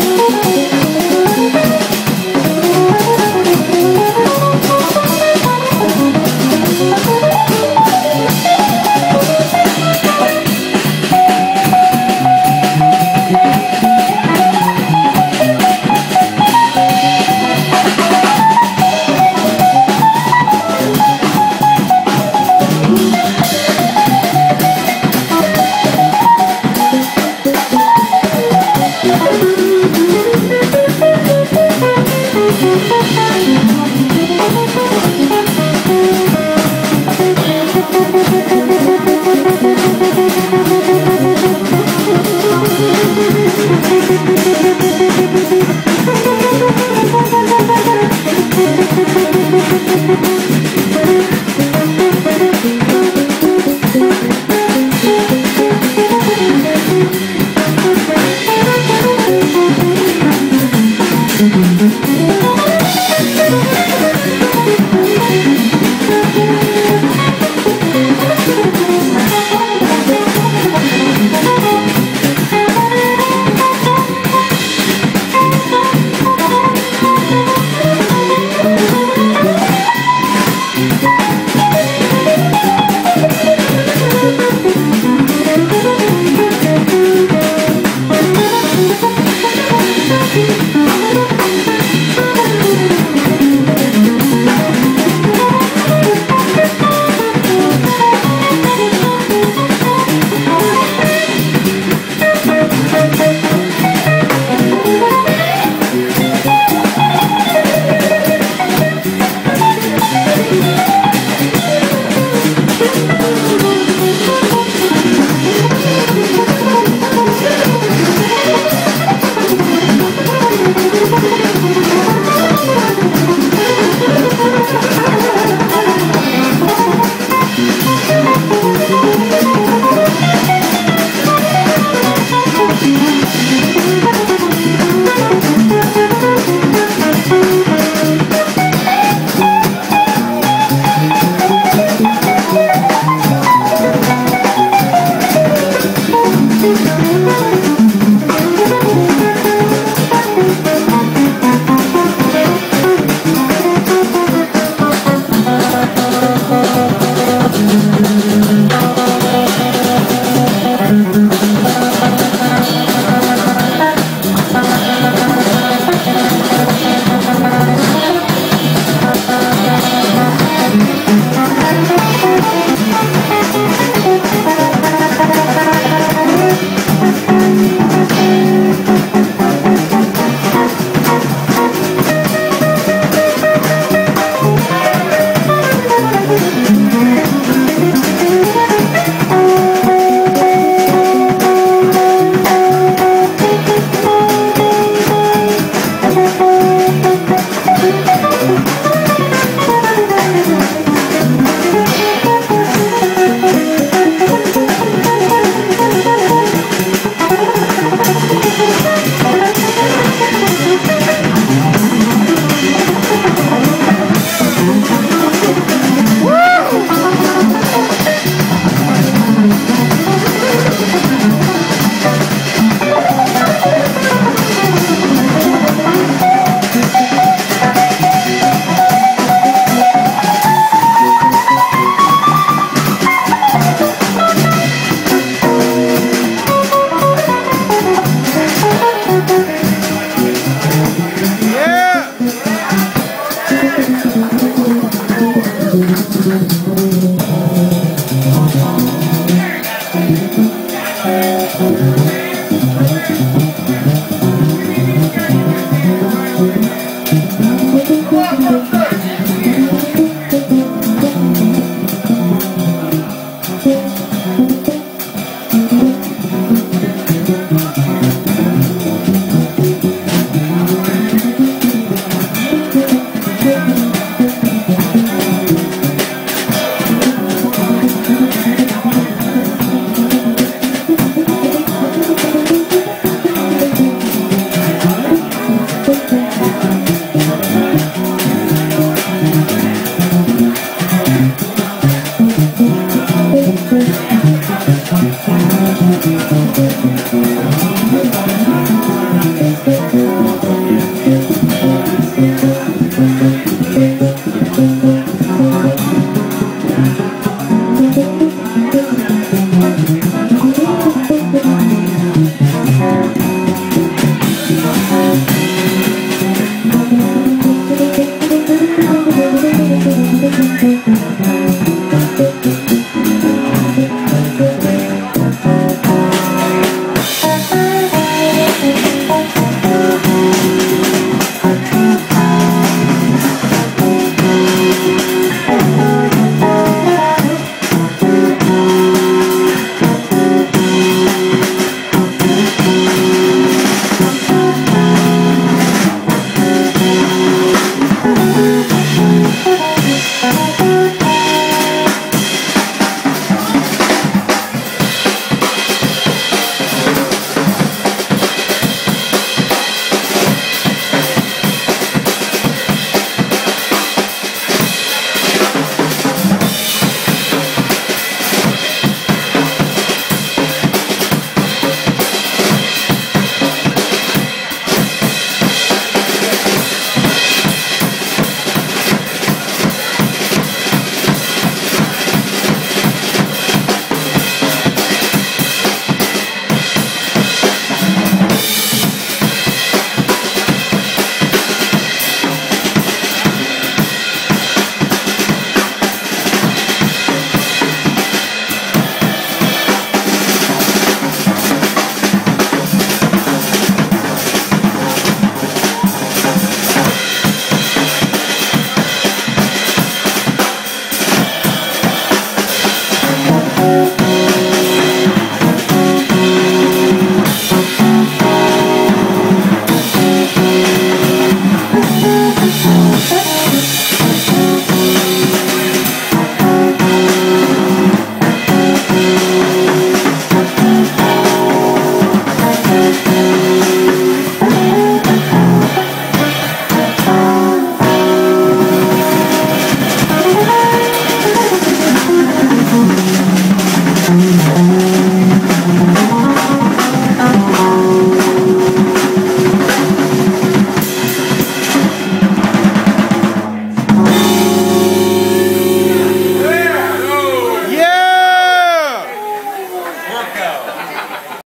you. Thank you.